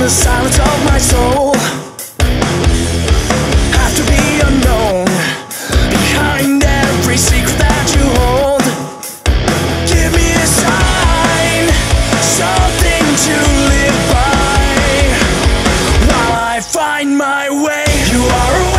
the silence of my soul. Have to be unknown Behind every secret that you hold. Give me a sign Something to live by. While I find my way You are